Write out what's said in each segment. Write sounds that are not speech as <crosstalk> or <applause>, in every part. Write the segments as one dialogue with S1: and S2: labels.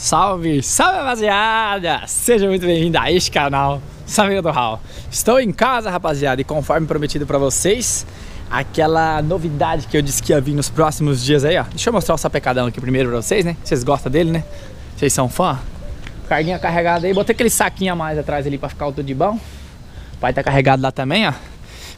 S1: Salve, salve rapaziada! Seja muito bem-vindo a este canal, Samira do Hall. Estou em casa, rapaziada, e conforme prometido pra vocês, aquela novidade que eu disse que ia vir nos próximos dias aí, ó. Deixa eu mostrar o sapecadão aqui primeiro pra vocês, né? Vocês gostam dele, né? Vocês são fã? Carguinha carregada aí, botei aquele saquinho a mais atrás ali pra ficar o tudo de bom. O pai tá carregado lá também, ó.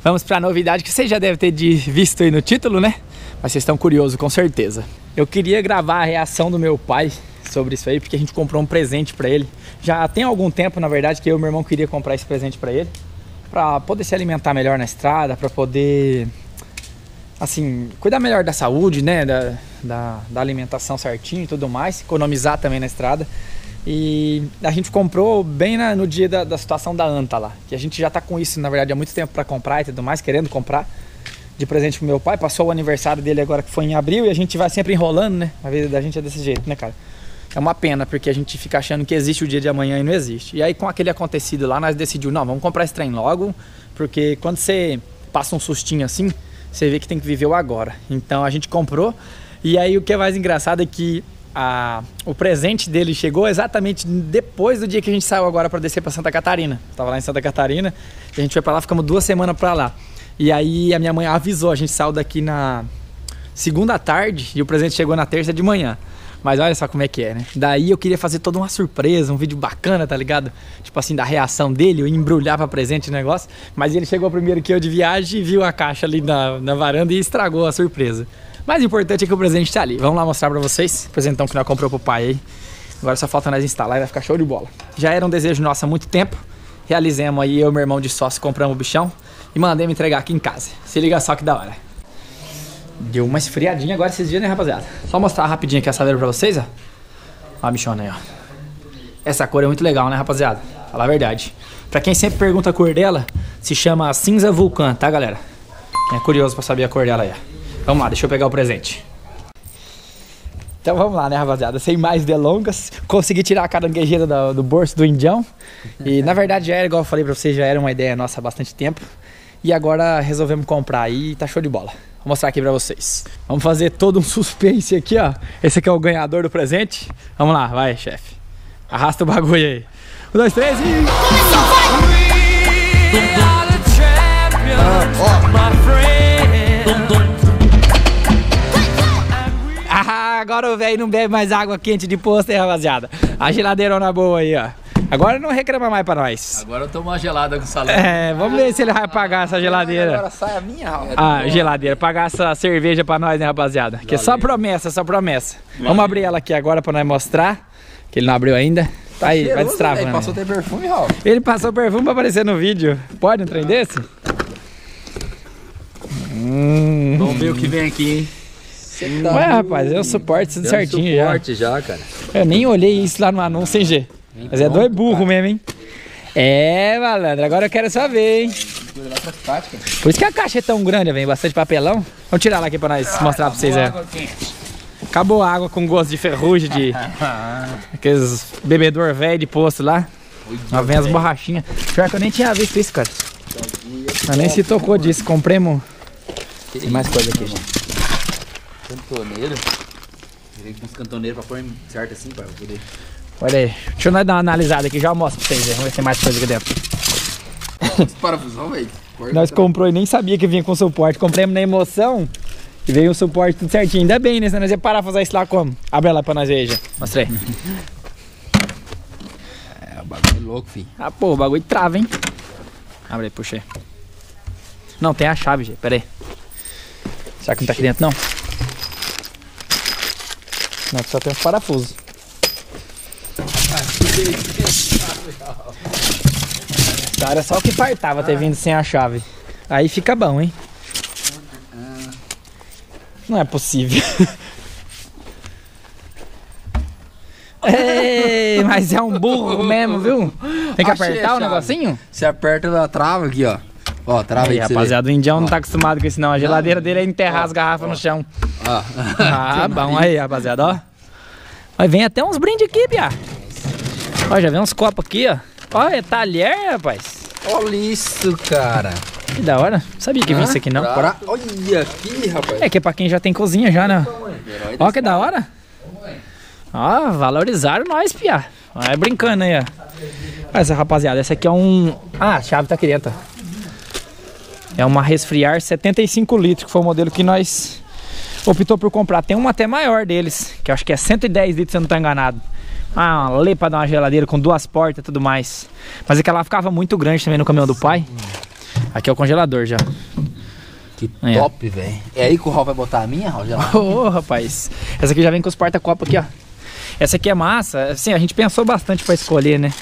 S1: Vamos pra novidade que vocês já devem ter visto aí no título, né? Mas vocês estão curiosos, com certeza. Eu queria gravar a reação do meu pai sobre isso aí, porque a gente comprou um presente pra ele. Já tem algum tempo, na verdade, que eu e meu irmão queria comprar esse presente pra ele, pra poder se alimentar melhor na estrada, pra poder, assim, cuidar melhor da saúde, né, da, da, da alimentação certinho e tudo mais, economizar também na estrada. E a gente comprou bem na, no dia da, da, situação da anta lá, que a gente já tá com isso, na verdade, há muito tempo para comprar e tudo mais, querendo comprar de presente pro meu pai. Passou o aniversário dele agora que foi em abril e a gente vai sempre enrolando, né? A vida da gente é desse jeito, né, cara? É uma pena, porque a gente fica achando que existe o dia de amanhã e não existe. E aí, com aquele acontecido lá, nós decidimos, não, vamos comprar esse trem logo, porque quando você passa um sustinho assim, você vê que tem que viver o agora. Então a gente comprou. E aí o que é mais engraçado é que a, o presente dele chegou exatamente depois do dia que a gente saiu agora para descer para Santa Catarina. Tava lá em Santa Catarina, a gente foi para lá, ficamos duas semanas para lá. E aí a minha mãe avisou, a gente saiu daqui na segunda tarde e o presente chegou na terça de manhã. Mas olha só como é que é, né? Daí eu queria fazer toda uma surpresa, um vídeo bacana, tá ligado? Tipo assim, da reação dele, eu embrulhar pra presente o negócio. Mas ele chegou primeiro que eu de viagem e viu a caixa ali na, na varanda e estragou a surpresa. Mas o importante é que o presente tá ali. Vamos lá mostrar pra vocês. O presentão que nós comprou pro pai aí. Agora só falta nós instalar e vai ficar show de bola. Já era um desejo nosso há muito tempo. Realizemos aí, eu e meu irmão de sócio compramos o bichão e mandei me entregar aqui em casa. Se liga só que da hora. Deu uma esfriadinha agora esses dias, né, rapaziada? Só mostrar rapidinho aqui a assadeira pra vocês, ó. Ó a bichona aí, ó. Essa cor é muito legal, né, rapaziada? Falar a verdade. Pra quem sempre pergunta a cor dela, se chama cinza vulcã, tá, galera? Quem é curioso pra saber a cor dela aí, ó. Vamos lá, deixa eu pegar o presente. Então vamos lá, né, rapaziada? Sem mais delongas, consegui tirar a caranguejeira do, do bolso do indião. E na verdade já era, igual eu falei pra vocês, já era uma ideia nossa há bastante tempo. E agora resolvemos comprar aí e tá show de bola. Vou mostrar aqui pra vocês. Vamos fazer todo um <laughs> suspense aqui, ó. Esse aqui é o ganhador do presente. Vamos lá, vai, chefe. Arrasta o bagulho aí. Um, dois, três e... Ah, agora o velho não bebe mais água quente de posto, hein, rapaziada. A geladeirona boa aí, ó. Agora não reclama mais pra nós.
S2: Agora eu tomo uma gelada com salão.
S1: É, vamos ver se ele vai pagar essa geladeira.
S3: Agora sai a minha aula.
S1: Ah, geladeira, pagar essa cerveja pra nós, né, rapaziada? Que é só promessa, só promessa. Vamos abrir ela aqui agora pra nós mostrar. Que ele não abriu ainda. Tá aí, vai destravando.
S3: Ele passou até perfume, Raul.
S1: Ele passou perfume pra aparecer no vídeo. Pode um trem desse?
S2: Hum. Vamos ver o que vem aqui, hein?
S1: Tá Ué, rapaz, eu suporto tudo certinho já.
S2: suporte já, cara.
S1: Eu nem olhei isso lá no anúncio, hein, G? Mas é dois burro mesmo, hein? É, malandro, agora eu quero saber, hein? Por isso que a caixa é tão grande, vem bastante papelão. Vamos tirar lá aqui pra nós mostrar pra vocês, é. Acabou a água com gosto de ferrugem, de <laughs> aqueles bebedor velho de posto lá. Lá vem as borrachinhas. Pior que eu nem tinha visto isso, cara. Eu nem se tocou disso. Compremos. Tem mais coisa aqui, gente.
S2: Cantoneiro. Virei uns cantoneiros pra pôr certo assim, pra poder.
S1: Olha aí. Deixa eu dar uma analisada aqui, já mostro pra vocês. Vamos ver se tem mais coisa aqui dentro.
S3: Parafusão, velho.
S1: Nós comprou e nem sabia que vinha com suporte. Compramos na emoção e veio o suporte tudo certinho. Ainda bem, né? Senão nós ia parafusar isso lá como? Abre lá pra nós ver aí, já. Mostrei. <laughs>
S2: É, o bagulho é louco, filho.
S1: Ah, pô, o bagulho trava, hein? Abre aí, puxei. Não, tem a chave, gente. Pera aí. Será que não tá aqui dentro, não? Não, só tem os parafusos. Cara, só o que fartava ter vindo sem a chave. Aí fica bom, hein? Não é possível. <laughs> Ei, mas é um burro mesmo, viu? Tem que
S3: Achei a
S1: apertar o negocinho?
S3: Você aperta ela trava aqui, ó. Ó, trava
S1: Aí,
S3: aí,
S1: rapaziada, o indião não tá acostumado com isso não. A geladeira dele é enterrar as garrafas no chão.
S3: Ó.
S1: Ah, <laughs> bom aí, rapaziada, ó. Mas vem até uns brindes aqui, Bia. Ó, já vem uns copos aqui, ó. Ó, é talher, rapaz.
S3: Olha isso, cara.
S1: Que da hora. Sabia que vinha isso aqui, não.
S3: Pra... Olha aqui, rapaz.
S1: É que é pra quem já tem cozinha já, né? Ó, que da hora. Ó, valorizaram nós, pia. Vai brincando aí, ó. Essa rapaziada, essa aqui é um. Ah, a chave tá aqui dentro. ó. É uma resfriar 75 litros, que foi o modelo que nós optou por comprar. Tem uma até maior deles, que eu acho que é 110 litros, se eu não tô enganado. Ah, uma lei pra dar uma geladeira com duas portas e tudo mais. Mas é que ela ficava muito grande também no caminhão do pai. Aqui é o congelador já.
S3: Que
S1: Aí,
S3: top, velho. É aí que o Raul vai botar a minha, Raul? <laughs>
S1: Ô, rapaz. Essa aqui já vem com os porta-copo aqui, ó. Essa aqui é massa. Assim, a gente pensou bastante pra escolher, né?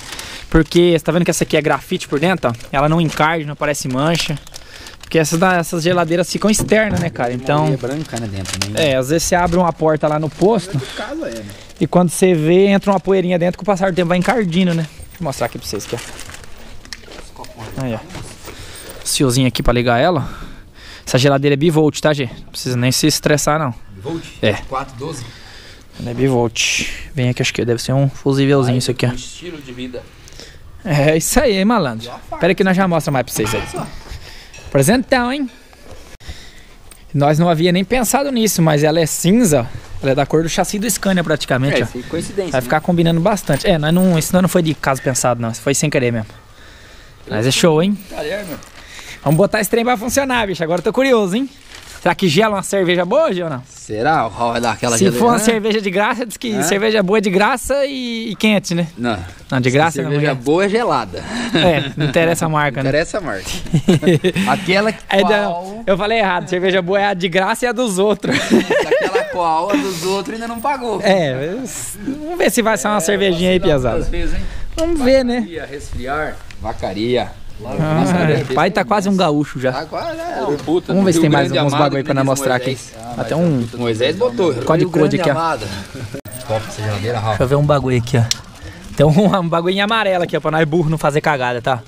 S1: Porque você tá vendo que essa aqui é grafite por dentro, ó? Ela não encarde, não parece mancha. Porque essas, essas geladeiras ficam externas, né, cara?
S3: É
S1: Então,
S3: branca, né, dentro, né?
S1: é, às vezes você abre uma porta lá no posto
S3: Casa é, né?
S1: E quando você vê, entra uma poeirinha dentro, com o passar do tempo vai encardindo, né? Deixa eu mostrar aqui pra vocês aqui, ó. Aí, ó. Fiozinho aqui pra ligar ela. ó. Essa geladeira é bivolt, tá, G? Não precisa nem se estressar, não.
S3: Volt?
S1: É.
S3: 412?
S1: Não é bivolt. Vem aqui, acho que deve ser um fusívelzinho isso aqui, ó.
S2: Estilo de vida.
S1: É isso aí, hein, malandro. Pera que nós já mostra mais pra vocês aí. Presentão, hein? Nós não havia nem pensado nisso, mas ela é cinza. Ela é da cor do chassi do Scania praticamente,
S3: É,
S1: ó.
S3: coincidência.
S1: Vai ficar combinando bastante. É, nós não, isso não foi de caso pensado, não. Isso foi sem querer mesmo. Mas é show, hein?
S3: Galera, meu.
S1: Vamos botar esse trem pra funcionar, bicho. Agora eu tô curioso, hein? Será que gela uma cerveja boa, Gil, ou não?
S3: Será? O Raul vai dar aquela
S1: Se for uma
S3: geladeira?
S1: cerveja de graça, diz que
S3: Hã?
S1: cerveja boa é de graça e, e quente, né?
S3: Não.
S1: Não, de graça não.
S3: cerveja
S1: é.
S3: boa é gelada.
S1: É, não interessa a marca, né?
S3: Interessa a marca. <laughs> Aquela que
S1: Aí,
S3: qual...
S1: não, eu falei errado, cerveja boa é a de graça e a dos outros.
S3: Aquela qual a dos outros ainda não pagou.
S1: É, vamos ver se vai ser uma cervejinha aí, piazada.
S2: vezes?
S1: Vamos ver, né?
S2: Ia resfriar.
S3: Vacaria.
S1: Ah, pai tá quase um gaúcho já.
S3: Tá quase, é.
S2: Puta,
S1: Vamos ver se tem mais
S3: Grande
S1: uns
S3: amado,
S1: bagulho pra nós mostrar aqui.
S3: Moisés.
S1: Até um.
S3: Moisés botou.
S1: Código code aqui, ó.
S3: amado. Top essa geladeira, Raul.
S1: Deixa eu ver um bagulho aqui, ó. Tem um, um bagulho em amarelo aqui, ó, pra nós burro não fazer cagada, tá?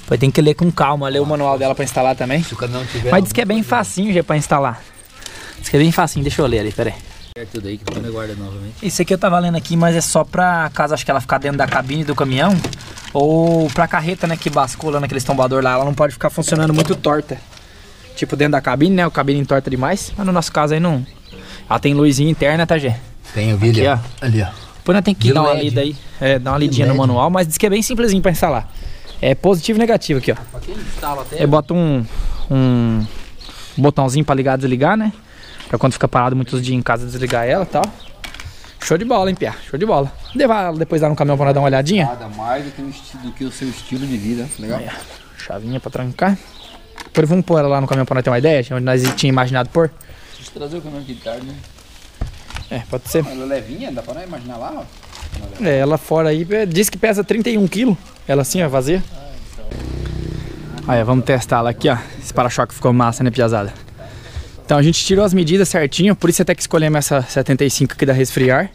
S1: Depois tem que ler com calma, ler o manual dela pra instalar também.
S3: Se o não tiver...
S1: Mas diz que é bem facinho já pra instalar. Diz que é bem facinho, deixa eu ler ali, peraí.
S2: tudo aí que eu guardo novamente.
S1: Isso aqui eu tava lendo aqui, mas é só pra caso acho que ela ficar dentro da cabine do caminhão. Ou pra carreta, né, que bascula naquele tombador lá. Ela não pode ficar funcionando muito torta. Tipo dentro da cabine, né? O cabine entorta demais. Mas no nosso caso aí não. Ela tem luzinha interna, tá, Gê?
S3: Tem o vídeo.
S1: Aqui,
S3: Ali, ó.
S1: Depois nós tem que
S3: De
S1: dar uma
S3: LED.
S1: lida aí. É, dar uma lidinha no manual, mas diz que é bem simplesinho pra instalar. É positivo e negativo aqui, ó.
S3: Pra quem instala até...
S1: Eu boto um, um botãozinho pra ligar e desligar, né? Pra quando fica parado muitos dias em casa desligar ela e tal. Show de bola, hein, Pia? Show de bola. Levar ela depois lá no caminhão pra nós dar uma olhadinha.
S3: Nada mais do que, do que o seu estilo de vida. Legal?
S1: Aí, ó. Chavinha pra trancar. Depois vamos pôr ela lá no caminhão pra nós ter uma ideia, de onde nós tínhamos imaginado pôr.
S2: Deixa eu trazer o caminhão aqui de tarde, né?
S1: É, pode ser.
S3: Ela é levinha, dá pra não imaginar lá, ó.
S1: É, ela fora aí, é, diz que pesa 31 kg. Ela assim, ó, vazia. Aí, ó, vamos testar ela aqui, ó. Esse para-choque ficou massa, né, piazada? Então a gente tirou as medidas certinho, por isso até que escolhemos essa 75 aqui da Resfriar.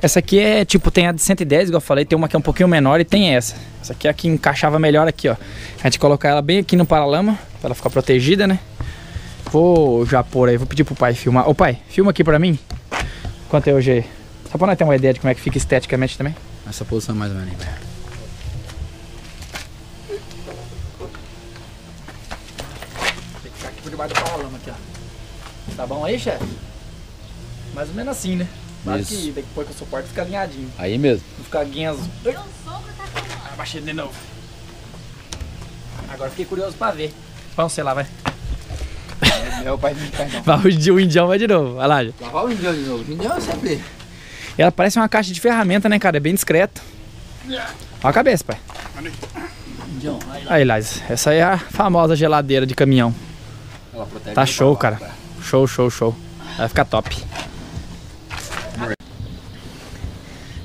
S1: Essa aqui é, tipo, tem a de 110, igual eu falei, tem uma que é um pouquinho menor e tem essa. Essa aqui é a que encaixava melhor aqui, ó. A gente colocar ela bem aqui no paralama, pra ela ficar protegida, né? Vou já pôr aí, vou pedir pro pai filmar. Ô pai, filma aqui pra mim. Enquanto eu hoje. Só pra nós ter uma ideia de como é que fica esteticamente também.
S3: Essa posição mais ou menos.
S1: Tem que ficar aqui por debaixo do paralama aqui, ó. Tá bom aí, chefe? Mais ou menos assim, né? Claro
S2: Isso.
S1: que depois que eu suporto fica alinhadinho.
S2: Aí mesmo.
S1: Não ficar guinhas. Abaixei de novo. Agora fiquei curioso pra ver. Vamos, sei lá, vai. <laughs>
S3: Meu pai não.
S1: Vai, o indi- o indião vai de novo. Vai lá, gente.
S3: Lavar o indião de novo. O indião é sempre...
S1: Ela parece uma caixa de ferramenta, né, cara? É bem discreto. Olha a cabeça, pai.
S3: Indião.
S1: Aí, Laz. Essa aí é a famosa geladeira de caminhão.
S3: Ela protege
S1: Tá show, cara. Show, show, show. Vai ficar top.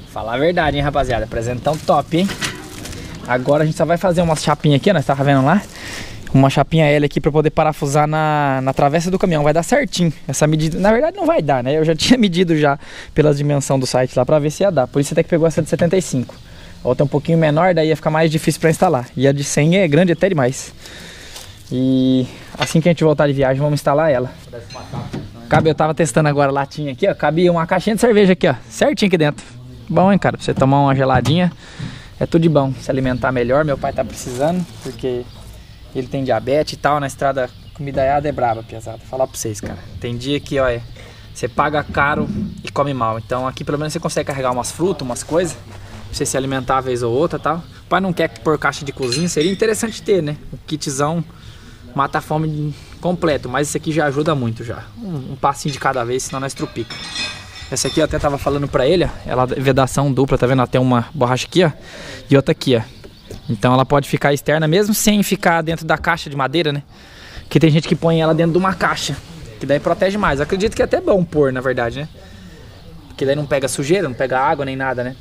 S1: Falar a verdade, hein, rapaziada. Apresentão top, hein? Agora a gente só vai fazer uma chapinha aqui, ó, nós tava vendo lá. Uma chapinha L aqui pra poder parafusar na, na travessa do caminhão. Vai dar certinho. Essa medida, na verdade não vai dar, né? Eu já <laughs> tinha medido já pelas dimensões do site lá pra ver se ia dar. Por isso até que pegou essa de 75. A outra é um pouquinho menor, daí ia ficar mais difícil pra instalar. E a de 100 é grande até demais. E assim que a gente voltar de viagem, vamos instalar ela. Cabe, eu tava testando agora a latinha aqui, ó. Cabe uma caixinha de cerveja aqui, ó. Certinho aqui dentro. Bom, hein, cara? Pra você tomar uma geladinha. É tudo de bom. Se alimentar melhor. Meu pai tá precisando, porque ele tem diabetes e tal. Na estrada, comidaiada é braba, pesada. Falar pra vocês, cara. Tem dia que, ó, é você paga caro e come mal. Então aqui pelo menos você consegue carregar umas frutas, umas coisas, pra você se alimentar uma vez ou outra tal. O pai não quer pôr caixa de cozinha, seria interessante ter, né? Um kitzão mata a fome completo, mas esse aqui já ajuda muito já. Um, um passinho de cada vez, senão nós trupica. Essa aqui eu até tava falando pra ele, ó, ela é vedação dupla, tá vendo? Ela tem uma borracha aqui, ó, e outra aqui, ó. Então ela pode ficar externa mesmo sem ficar dentro da caixa de madeira, né? Que tem gente que põe ela dentro de uma caixa, que daí protege mais. acredito que é até bom pôr, na verdade, né? Porque daí não pega sujeira, não pega água nem nada, né?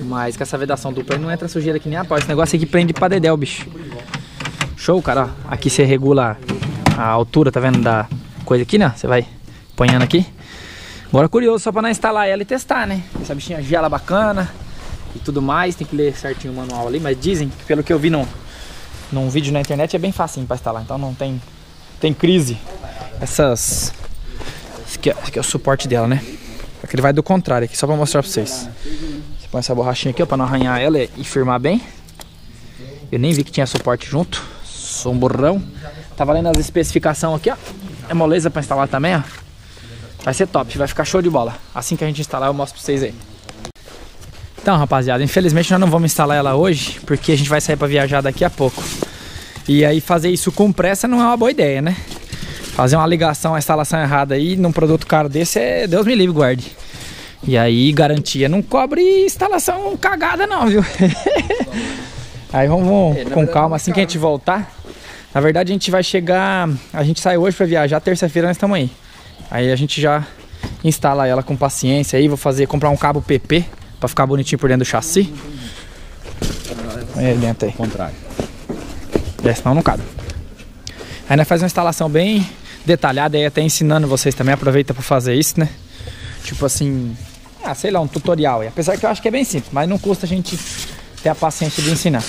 S1: Mas com essa vedação dupla aí não entra sujeira aqui nem a pau. Esse negócio aqui prende pra dedéu, bicho. Show, cara. Aqui você regula a altura, tá vendo, da coisa aqui, né? Você vai ponhando aqui. Agora curioso só pra não instalar ela e testar, né? Essa bichinha gela bacana e tudo mais. Tem que ler certinho o manual ali, mas dizem, pelo que eu vi num, num vídeo na internet, é bem facinho pra instalar. Então não tem, tem crise. Essas... Esse aqui, é, esse aqui é o suporte dela, né? Aqui ele vai do contrário aqui, só pra mostrar pra vocês. Você põe essa borrachinha aqui, ó, pra não arranhar ela e firmar bem. Eu nem vi que tinha suporte junto. Sou um burrão. Tá valendo as especificações aqui, ó. É moleza pra instalar também, ó. Vai ser top, vai ficar show de bola. Assim que a gente instalar, eu mostro pra vocês aí. Então, rapaziada, infelizmente nós não vamos instalar ela hoje, porque a gente vai sair pra viajar daqui a pouco. E aí fazer isso com pressa não é uma boa ideia, né? Fazer uma ligação, uma instalação errada aí num produto caro desse é Deus me livre, guarde. E aí garantia não cobre instalação cagada não, viu? <laughs> aí vamos, vamos é, com calma assim que a gente voltar. Na verdade a gente vai chegar, a gente sai hoje para viajar, terça-feira nós estamos aí. Aí a gente já instala ela com paciência aí, vou fazer comprar um cabo PP para ficar bonitinho por dentro do chassi. É dentro aí.
S2: Contrário.
S1: É, senão não cabe. Aí nós faz uma instalação bem detalhada aí, até ensinando vocês também, aproveita para fazer isso, né? Tipo assim, ah, sei lá, um tutorial. Apesar que eu acho que é bem simples, mas não custa a gente ter a paciência de ensinar.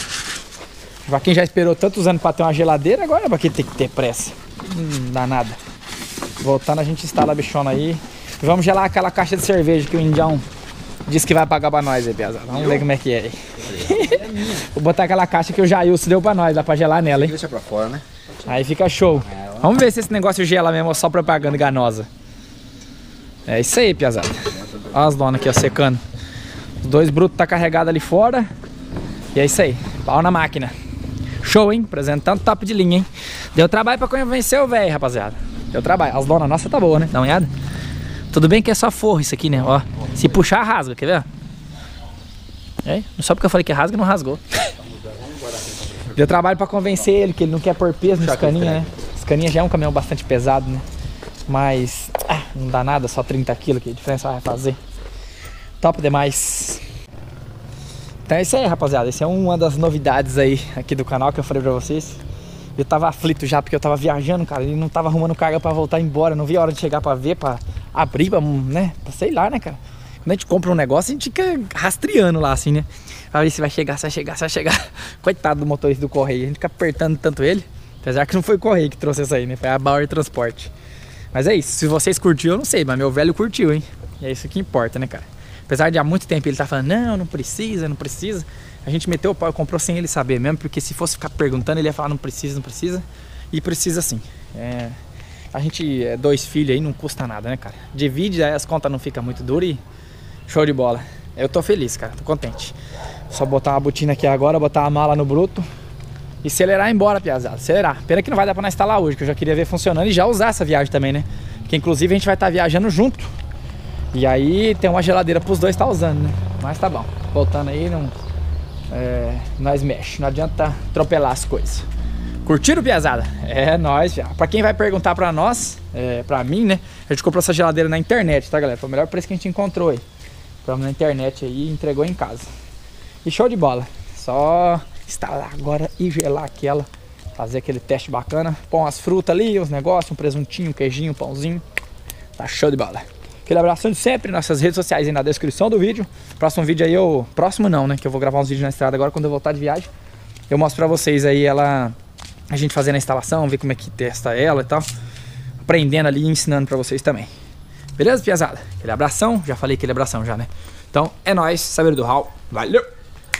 S1: Pra quem já esperou tantos anos para ter uma geladeira, agora é pra quem tem que ter pressa. Não dá nada. Voltando, a gente instala a bichona aí. E vamos gelar aquela caixa de cerveja que o Indião disse que vai pagar pra nós aí, Piazada. Vamos eu? ver como é que é. Vou botar aquela caixa que o Jailson deu pra nós, dá pra gelar nela, hein?
S2: Deixa pra fora, né?
S1: Aí fica show. É, vamos ver se esse negócio gela mesmo ou só propaganda enganosa. É isso aí, Piazada. Olha as donas aqui, ó, secando. Os dois brutos tá carregado ali fora. E é isso aí. Pau na máquina. Show, hein? Apresentando top de linha, hein? Deu trabalho pra convencer o velho, rapaziada. Deu trabalho. As donas nossa tá boa, né? Dá uma olhada. Tudo bem que é só forro isso aqui, né? Ó. Se puxar, rasga, quer ver? É? Só porque eu falei que rasga, não rasgou. <laughs> Deu trabalho pra convencer ele que ele não quer pôr peso no Scania, né? Scania já é um caminhão bastante pesado, né? Mas ah, não dá nada, só 30 kg, que diferença vai fazer. Top demais. Então é isso aí, rapaziada. Essa é uma das novidades aí aqui do canal que eu falei pra vocês. Eu tava aflito já porque eu tava viajando, cara. E não tava arrumando carga pra voltar embora. Não vi a hora de chegar pra ver, pra abrir, pra, né? Pra sei lá, né, cara. Quando a gente compra um negócio, a gente fica rastreando lá, assim, né? Pra ver se vai chegar, se vai chegar, se vai chegar. <laughs> Coitado do motorista do correio. A gente fica apertando tanto ele. Apesar que não foi o correio que trouxe isso aí, né? Foi a Bauer Transporte. Mas é isso. Se vocês curtiram, eu não sei. Mas meu velho curtiu, hein? E é isso que importa, né, cara? Apesar de há muito tempo ele tá falando, não, não precisa, não precisa. A gente meteu o pau e comprou sem ele saber mesmo, porque se fosse ficar perguntando, ele ia falar, não precisa, não precisa. E precisa sim. É, a gente é dois filhos aí, não custa nada, né, cara? Divide, aí as contas não ficam muito duras e show de bola. Eu tô feliz, cara, tô contente. Só botar uma botina aqui agora, botar a mala no bruto e acelerar embora, piazada. Acelerar. Pena que não vai dar pra nós instalar hoje, que eu já queria ver funcionando e já usar essa viagem também, né? Que inclusive a gente vai estar tá viajando junto. E aí tem uma geladeira pros dois tá usando, né? Mas tá bom. Voltando aí, não, é, nós mexe. Não adianta atropelar as coisas. Curtiram, piazada? É nóis, já. Pra quem vai perguntar pra nós, é, pra mim, né? A gente comprou essa geladeira na internet, tá, galera? Foi o melhor preço que a gente encontrou aí. Compramos na internet aí e entregou em casa. E show de bola. Só instalar agora e gelar aquela. Fazer aquele teste bacana. Põe umas frutas ali, uns negócios, um presuntinho, um queijinho, um pãozinho. Tá show de bola. Aquele abraço de sempre, nossas redes sociais aí na descrição do vídeo. Próximo vídeo aí eu... Próximo não, né? Que eu vou gravar uns vídeos na estrada agora quando eu voltar de viagem. Eu mostro pra vocês aí ela... A gente fazendo a instalação, ver como é que testa ela e tal. Aprendendo ali e ensinando pra vocês também. Beleza, piazada? Aquele abração. Já falei aquele abração já, né? Então, é nóis. Saber do Hall. Valeu!